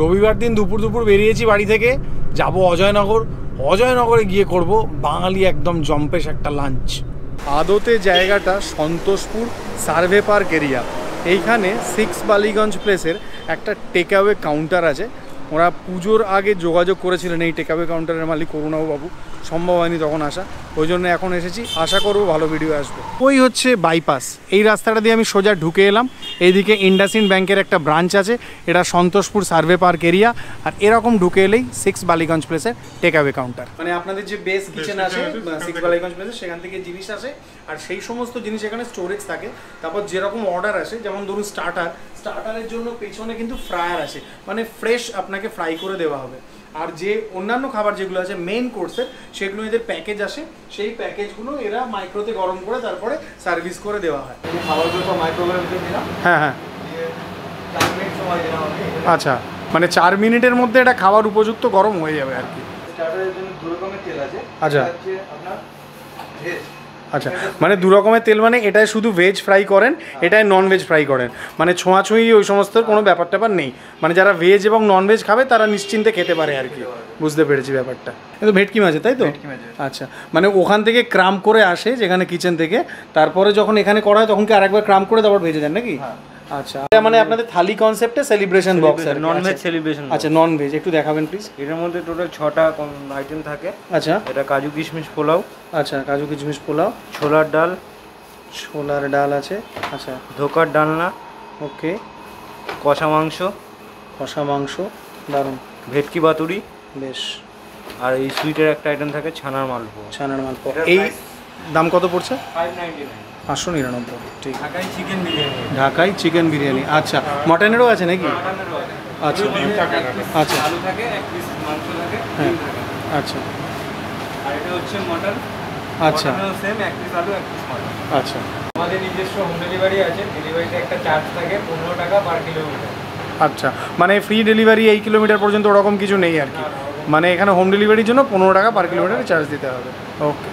রবিবার দিন দুপুর দুপুর বেরিয়েছি বাড়ি থেকে, যাব অজয়নগর। অজয়নগরে গিয়ে করব বাঙালি একদম জম্পেশ একটা লাঞ্চ আদতে জায়গাটা সন্তোষপুর সার্ভে পার্ক এরিয়া। এইখানে সিক্স বালিগঞ্জ প্লেসের একটা টেকঅ্যাওয়ে কাউন্টার আছে। ওরা পুজোর আগে যোগাযোগ করেছিলেন এই টেকঅ্যাওয়ে কাউন্টারের মালিক করুণাবু বাবু। সম্ভব হয়নি তখন আসা। ওই জন্য এখন এসেছি। আশা করব ভালো ভিডিও আসবে। ওই হচ্ছে বাইপাস এই রাস্তাটা দিয়ে আমি সোজা ঢুকে এলাম। এইদিকে ইন্ডাসিন ব্যাংকের একটা ব্রাঞ্চ আছে। এটা সন্তোষপুর সার্ভে পার্ক এরিয়া আর এরকম ঢুকে এলেই সিক্স বালিগঞ্জ প্লেসের টেকঅ্যাওয়ে কাউন্টার মানে আপনাদের যে বেস কিচেন আছে সিক্স বালিগঞ্জ প্লেসে সেখান থেকে জিনিস আসে। আর সেই সমস্ত জিনিস এখানে স্টোরেজ থাকে। তারপর যেরকম অর্ডার আসে যেমন ধরুন স্টার্টার স্টার্টারের জন্য পেছনে কিন্তু ফ্রায়ার আসে। মানে ফ্রেশ আপনাকে ফ্রাই করে দেওয়া হবে। আর যে অন্যান্য খাবার যেগুলো আছে মেন কোর্সের সেগুলো এদের প্যাকেজ আসে। সেই প্যাকেজগুলো এরা মাইক্রোতে গরম করে তারপরে সার্ভিস করে দেওয়া হয়। এই খাবারগুলো সব মাইক্রোওয়েভে দিলাম হ্যাঁ হ্যাঁ। আচ্ছা মানে চার মিনিটের মধ্যে এটা খাবার উপযুক্ত গরম হয়ে যাবে আর কি। আচ্ছা। আপনার আচ্ছা মানে দু রকমের তেল মানে এটাই শুধু ভেজ ফ্রাই করেন এটায় নন ভেজ ফ্রাই করেন। মানে ছোঁয়াছুঁয়ি ওই সমস্ত কোনো ব্যাপার ট্যাপার নেই। মানে যারা ভেজ এবং নন ভেজ খাবে তারা নিশ্চিন্তে খেতে পারে আর কি। বুঝতে পেরেছি ব্যাপারটা। কিন্তু ভেটকি মাঝে তাই তো। আচ্ছা মানে ওখান থেকে ক্রাম করে আসে যেখানে কিচেন থেকে। তারপরে যখন এখানে করা হয় তখন কি আরেকবার ক্রাম করে তারপর ভেজে দেন নাকি? আচ্ছা। এটা মানে আপনাদের থালি কনসেপ্টে সেলিব্রেশন বক্স আর নন ভেজ সেলিব্রেশন আচ্ছা। নন ভেজ একটু দেখাবেন প্লিজ এটার মধ্যে টোটাল ছটা আইটেম থাকে। আচ্ছা। এটা কাজু কিশমিশ পোলাও। আচ্ছা কাজু কিশমিশ পোলাও। ছোলার ডাল। ছোলার ডাল আছে। আচ্ছা। ধোকার ডালনা। ওকে। কষা মাংস। কষা মাংস দারুণ। ভেটকি বাতুরি। বেশ। আর এই সুইটের একটা আইটেম থাকে ছানার মালপো ছানার মালপো এই দাম কত পড়ছে? ফাইভ নাইনটি নাইন পাঁচশো নিরানব্বই ঠিক। ঢাকায় চিকেন বিরিয়ানি। ঢাকাই চিকেন বিরিয়ানি আচ্ছা। মটনেরও আছে নাকি? আচ্ছা। আচ্ছা। হ্যাঁ। আচ্ছা। আচ্ছা। আচ্ছা। আমাদের নিজস্ব হোম ডেলিভারি আছে। ডেলিভারিতে একটা চার্জ থাকে পনেরো টাকা পার কিলোমিটার আচ্ছা। মানে ফ্রি ডেলিভারি এই কিলোমিটার পর্যন্ত ওরকম কিছু নেই আর কি। মানে এখানে হোম ডেলিভারির জন্য পনেরো টাকা পার কিলোমিটার চার্জ দিতে হবে। ওকে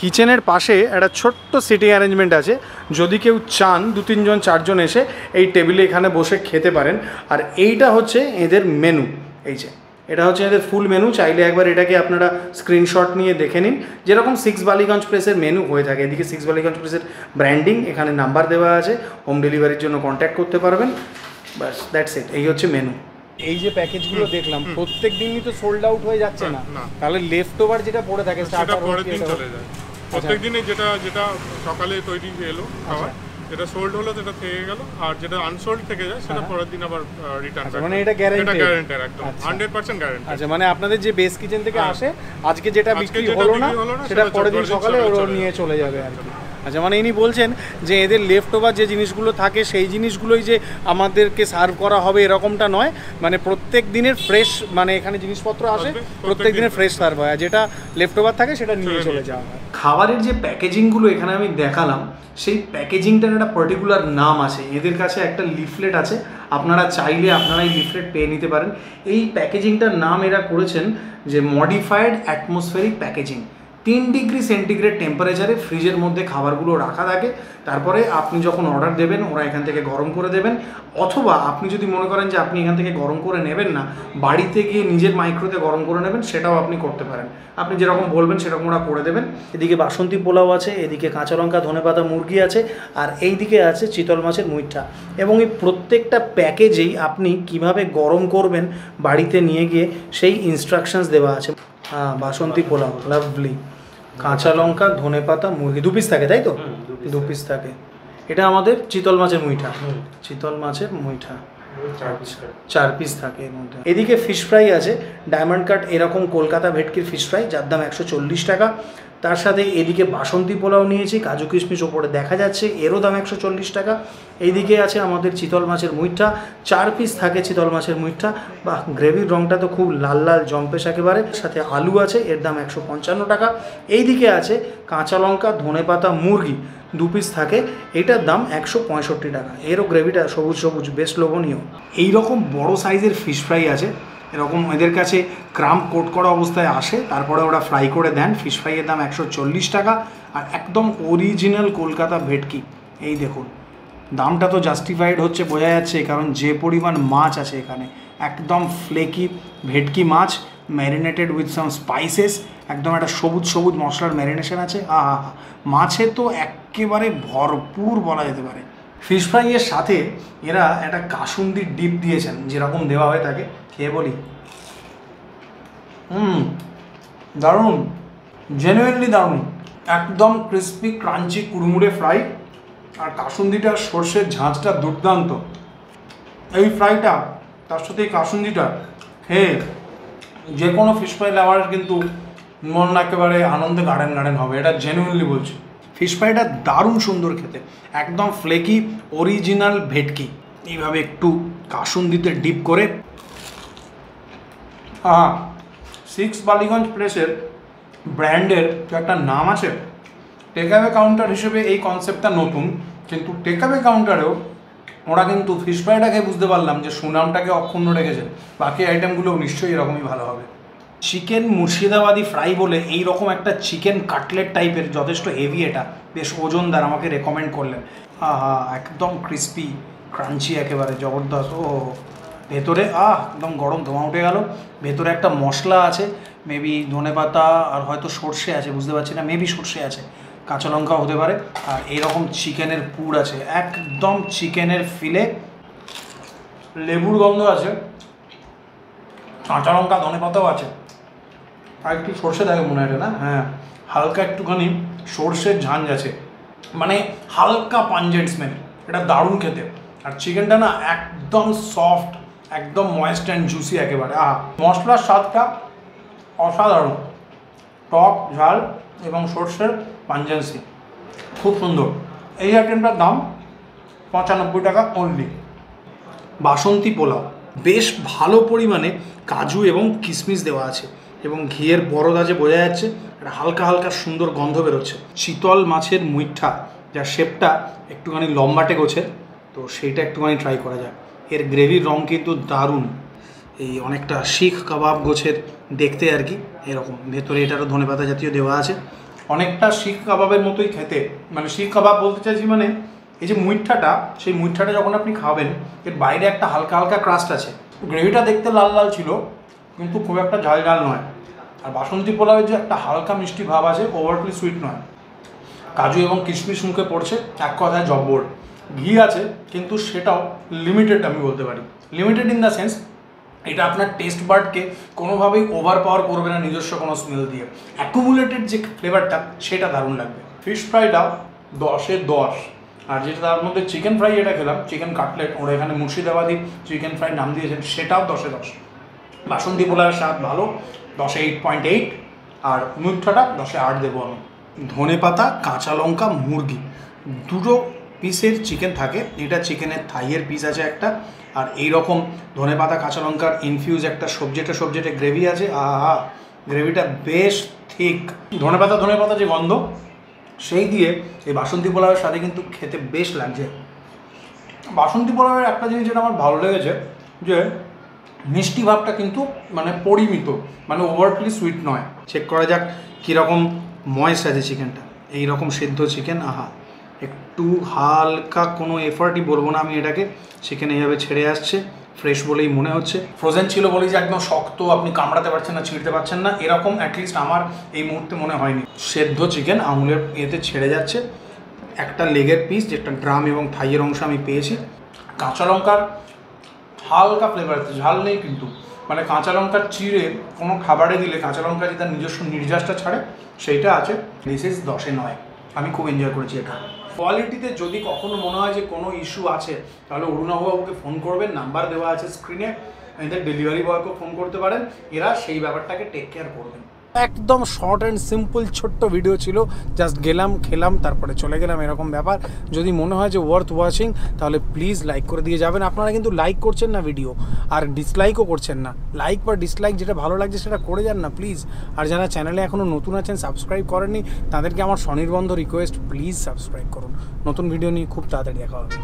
কিচেনের পাশে একটা ছোট্ট সিটিং অ্যারেঞ্জমেন্ট আছে। যদি কেউ চান, দু, তিনজন, চারজন এসে এই টেবিলে এখানে বসে খেতে পারেন। আর এইটা হচ্ছে এদের মেনু এই যে, এটা হচ্ছে এদের ফুল মেনু চাইলে একবার এটাকে আপনারা স্ক্রিনশট নিয়ে দেখে নিন। যেরকম সিক্স বালিগঞ্জ প্লেসের মেনু হয়ে থাকে। এদিকে সিক্স বালিগঞ্জ প্রেসের ব্র্যান্ডিং এখানে নাম্বার দেওয়া আছে। হোম ডেলিভারির জন্য কন্ট্যাক্ট করতে পারবেন। বাস দ্যাটস ইট এই হচ্ছে মেনু এই যে প্যাকেজগুলো দেখলাম প্রত্যেক দিনই তো সোল্ড আউট হয়ে যাচ্ছে না। তাহলে লেফট ওভার যেটা পড়ে থাকে সেটা পরের দিন চলে যায়। প্রত্যেক দিনে যেটা যেটা সকালে তৈরি এলো খাবার যেটা সোল্ড হলো সেটা থেকে গেল আর যেটা আনসোল্ড থেকে যায় সেটা পরের দিন আবার রিটার্ন আচ্ছা, মানে এটা guaranteed? এটা গ্যারান্টেড একদম। আচ্ছা। হান্ড্রেড পার্সেন্ট গ্যারান্টি আচ্ছা মানে আপনাদের যে বেস কিচেন থেকে হ্যাঁ। আসে আজকে যেটা বিক্রি হলো না সেটা পরের দিন সকালে ওরা নিয়ে চলে যাবে আর কি। আচ্ছা মানে ইনি বলছেন যে এদের লেফট ওভার যে জিনিসগুলো থাকে সেই জিনিসগুলোই যে আমাদেরকে সার্ভ করা হবে এরকমটা নয়। মানে প্রত্যেক দিনের ফ্রেশ মানে এখানে জিনিসপত্র আসে প্রত্যেক দিনের ফ্রেশ সার্ভ হয়। আর যেটা লেফট ওভার থাকে সেটা নিয়ে চলে চলে যাওয়া হয়। খাবারের যে প্যাকেজিংগুলো এখানে আমি দেখালাম সেই প্যাকেজিংটার একটা পার্টিকুলার নাম আছে। এদের কাছে একটা লিফলেট আছে। আপনারা চাইলে আপনারা এই লিফলেট পেয়ে নিতে পারেন। এই প্যাকেজিংটার নাম এরা করেছেন যে মডিফাইড অ্যাটমসফেরিক প্যাকেজিং তিন ডিগ্রি সেন্টিগ্রেড টেম্পারেচারে ফ্রিজের মধ্যে খাবারগুলো রাখা থাকে। তারপরে আপনি যখন অর্ডার দেবেন, ওরা এখান থেকে গরম করে দেবেন। অথবা আপনি যদি মনে করেন যে আপনি এখান থেকে গরম করে নেবেন না, বাড়িতে গিয়ে নিজের মাইক্রোতে গরম করে নেবেন, সেটাও আপনি করতে পারেন। আপনি যেরকম বলবেন, সেরকম ওরা করে দেবেন। এদিকে বাসন্তী পোলাও আছে, এদিকে কাঁচা লঙ্কা ধনেপাতা মুরগি আছে, আর এই দিকে আছে চিতল মাছের মুইঠা। এবং এই প্রত্যেকটা প্যাকেজেই আপনি কীভাবে গরম করবেন বাড়িতে নিয়ে গিয়ে, সেই ইনস্ট্রাকশনস দেওয়া আছে। হ্যাঁ বাসন্তী পোলাও লাভলি কাঁচা লঙ্কা ধনে পাতা মুড়ি দু পিস থাকে তাই তো? দু পিস থাকে। এটা আমাদের চিতল মাছের মুইঠা। চিতল মাছের মুইঠা। চার পিস থাকে। এর মধ্যে। এদিকে ফিশ ফ্রাই আছে। ডায়মন্ড কাট এরকম কলকাতা ভেটকির ফিশ ফ্রাই যার দাম একশো চল্লিশ টাকা। তার সাথে এদিকে বাসন্তী পোলাও নিয়েছি, কাজু কিশমিশ ওপরে দেখা যাচ্ছে, এরও দাম একশো চল্লিশ টাকা। এইদিকে আছে আমাদের চিতল মাছের মুইঠা, চার পিস থাকে চিতল মাছের মুইঠা। বা গ্রেভির রঙটা তো খুব লাল লাল জম্পেশ একেবারে। সাথে আলু আছে, এর দাম একশো পঞ্চান্ন টাকা। এইদিকে আছে কাঁচা লঙ্কা ধনেপাতা মুরগি, দু পিস থাকে। এটার দাম একশো পঁয়ষট্টি টাকা। এরও গ্রেভিটা সবুজ সবুজ, বেশ লোভনীয়। এই রকম বড় সাইজের ফিশ ফ্রাই আছে। এরকম এদের কাছে ক্রাম কোট করা অবস্থায় আসে, তারপরে ওরা ফ্রাই করে দেন, ফিশ ফ্রাইয়ের দাম একশো চল্লিশ টাকা, আর একদম অরিজিনাল কলকাতা ভেটকি। এই দেখুন, দামটা তো জাস্টিফাইড হচ্ছে, বোঝা যাচ্ছে কারণ যে পরিমাণ মাছ আছে এখানে, একদম ফ্লেকি ভেটকি মাছ ম্যারিনেটেড উইথ সাম স্পাইসেস একদম একটা সবুজ সবুজ মশলার ম্যারিনেশন আছে, আহা, মাছে তো একেবারে ভরপুর বলা যেতে পারে। ফিশ ফ্রাইয়ের সাথে এরা একটা কাসুন্দির ডিপ দিয়েছেন, যেরকম দেওয়া হয় তাকে, খেয়ে বলি। হুম, দারুণ জেনুইনলি দারুণ। একদম ক্রিস্পি ক্রাঞ্চি কুড়মুড়ে ফ্রাই আর কাসুন্দিটার সর্ষের ঝাঁঝটা দুর্দান্ত। এই ফ্রাইটা তার সাথে এই কাসুন্দিটা খেয়ে যে কোনো ফিশ ফ্রাই লাভারের কিন্তু মন একেবারে আনন্দে গার্ডেন গার্ডেন হবে, এটা জেনুইনলি বলছি। ফিশ ফ্রাইটা দারুণ সুন্দর খেতে। একদম ফ্লেকি অরিজিনাল ভেটকি। এইভাবে একটু কাসুন্দিতে ডিপ করে। হ্যাঁ সিক্স বালিগঞ্জ প্লেসের ব্র্যান্ডের যে একটা নাম আছে টেকঅ্যাওয়ে কাউন্টার হিসেবে এই কনসেপ্টটা নতুন। কিন্তু টেকঅ্যাওয়ে কাউন্টারেও ওরা কিন্তু ফিশ ফ্রাইটাকে বুঝতে পারলাম যে সুনামটাকে অক্ষুণ্ণ রেখেছে। বাকি আইটেমগুলো নিশ্চয়ই এরকমই ভালো হবে। চিকেন মুর্শিদাবাদি ফ্রাই বলে এই রকম একটা চিকেন কাটলেট টাইপের যথেষ্ট হেভি এটা। বেশ ওজনদার, আমাকে রেকমেন্ড করলেন। আহা, একদম ক্রিস্পি ক্রাঞ্চি একেবারে, জবরদস্ত। ও, ভেতরে, আহ, একদম গরম ধোঁয়া উঠে গেল। ভেতরে একটা মশলা আছে মেবি ধনে পাতা আর হয়তো সর্ষে আছে, বুঝতে পারছি না মেবি সর্ষে আছে, কাঁচা লঙ্কা হতে পারে। আর এরকম চিকেনের পুর আছে, একদম চিকেনের ফিলে লেবুর গন্ধ আছে, কাঁচা লঙ্কা, ধনে পাতাও আছে। আর একটু সর্ষে থাকে মনে হয় না? হ্যাঁ হালকা একটুখানি সর্ষের ঝাঁঝ আছে। মানে হালকা পাঞ্জেন্ট স্মেল এটা দারুণ খেতে। আর চিকেনটা না একদম সফট একদম ময়েস্ট অ্যান্ড জুসি একেবারে। আহ, মশলার স্বাদটা অসাধারণ। টক, ঝাল এবং সর্ষের পাঞ্জেন্সি খুব সুন্দর। এই আইটেমটার দাম পঁচানব্বই টাকা অনলি বাসন্তী পোলাও। বেশ ভালো পরিমাণে কাজু এবং কিশমিশ দেওয়া আছে। এবং ঘিয়ের বরদ যে বোঝা যাচ্ছে, একটা হালকা হালকা সুন্দর গন্ধ বেরোচ্ছে। শীতল মাছের মুইঠা, যার শেপটা একটুখানি লম্বাটে গোছের তো সেইটা একটুখানি ট্রাই করা যাক। এর গ্রেভির রং কিন্তু দারুণ। এই অনেকটা শিখ কাবাব গোছের দেখতে আর কি, এরকম। ভেতরে এটারও ধনেপাতা জাতীয় দেওয়া আছে। অনেকটা শিখ কাবাবের মতোই খেতে। মানে শিখ কাবাব বলতে চাইছি মানে এই যে মুইঠাটা, সেই মুইঠাটা যখন আপনি খাবেন, এর বাইরে একটা হালকা হালকা ক্রাস্ট আছে। গ্রেভিটা দেখতে লাল লাল ছিল কিন্তু খুব একটা ঝাল ঝাল নয়। আর বাসন্তী পোলাওয়ের যে একটা হালকা মিষ্টি ভাব আছে ওভারলি সুইট নয়। কাজু এবং কিশমিশ মুখে পড়ছে এক কথায় জব্বর। ঘি আছে, কিন্তু সেটাও লিমিটেড আমি বলতে পারি। লিমিটেড ইন দ্য সেন্স এটা আপনার টেস্ট বার্ডকে কোনোভাবেই ওভার পাওয়ার করবে না নিজস্ব কোনো স্মেল দিয়ে। অ্যাকুমুলেটেড যে ফ্লেভারটা সেটা দারুণ লাগবে। ফিশ ফ্রাইটাও দশে দশ। আর যেটা তার মধ্যে চিকেন ফ্রাই যেটা খেলাম চিকেন কাটলেট ওরা এখানে মুর্শিদাবাদি চিকেন ফ্রাই নাম দিয়েছেন, সেটাও দশে দশ। বাসন্তী পোলার স্বাদ ভালো, দশে এইট পয়েন্ট এইট আর মুঠাটা দশে আট দেবো আমি। ধনে পাতা, কাঁচা লঙ্কা, মুরগি, দুটো পিসের চিকেন থাকে, এটা চিকেনের থাইয়ের পিস আছে একটা, আর এই রকম ধনে পাতা, কাঁচা লঙ্কার ইনফিউজ একটা সবজেটা সবজেটা গ্রেভি আছে, আহা গ্রেভিটা বেশ ঠিক ধনে পাতা ধনে পাতা যে গন্ধ, সেই দিয়ে এই বাসন্তী পোলাওয়ের সাথে কিন্তু খেতে বেশ লাগছে। বাসন্তী পোলাওয়ের একটা জিনিস যেটা আমার ভালো লেগেছে, যে মিষ্টি ভাবটা কিন্তু মানে পরিমিত মানে ওভারটলি সুইট নয়। চেক করা যাক কীরকম ময়েস আছে চিকেনটা এই রকম সেদ্ধ চিকেন আহা। একটু হালকা কোনো এফার্টই বলব না আমি এটাকে। চিকেন এইভাবে ছেড়ে আসছে ফ্রেশ বলেই মনে হচ্ছে। ফ্রোজেন ছিল বলেই যে একদম শক্ত আপনি কামড়াতে পারছেন না ছিঁড়তে পারছেন না এরকম অ্যাটলিস্ট আমার এই মুহূর্তে মনে হয়নি। সেদ্ধ চিকেন আঙুলের ইয়েতে ছেড়ে যাচ্ছে। একটা লেগের পিস যেটা ড্রাম এবং থাইয়ের অংশ আমি পেয়েছি। কাঁচা লঙ্কার হালকা ফ্লেভার আছে, ঝাল নেই কিন্তু। মানে কাঁচা লঙ্কার চিড়ে কোনো খাবারে দিলে, কাঁচা লঙ্কা যে তার নিজস্ব নির্যাসটা ছাড়ে, সেইটা আছে। দিস ইজ দশে নয়। আমি খুব এনজয় করেছি এটা। কোয়ালিটিতে যদি কখনো মনে হয় যে কোনো ইস্যু আছে, তাহলে অরুণাবাবুকে ফোন করবেন নাম্বার দেওয়া আছে স্ক্রিনে এদের ডেলিভারি বয়কেও ফোন করতে পারেন। এরা সেই ব্যাপারটাকে টেক কেয়ার করবেন। একদম শর্ট অ্যান্ড সিম্পল ছোট্ট ভিডিও ছিল। জাস্ট গেলাম, খেলাম, তারপরে চলে গেলাম, এরকম ব্যাপার। যদি মনে হয় যে ওয়ার্থ ওয়াচিং তাহলে প্লিজ লাইক করে দিয়ে যাবেন। আপনারা কিন্তু লাইক করছেন না ভিডিও আর ডিসলাইকও করছেন না। লাইক বা ডিসলাইক যেটা ভালো লাগছে সেটা করে যান না প্লিজ আর যারা চ্যানেলে এখনও নতুন আছেন সাবস্ক্রাইব করেননি, তাদেরকে আমার স্বনির্বন্ধ রিকোয়েস্ট প্লিজ সাবস্ক্রাইব করুন। নতুন ভিডিও নিয়ে খুব তাড়াতাড়ি দেখা হবে।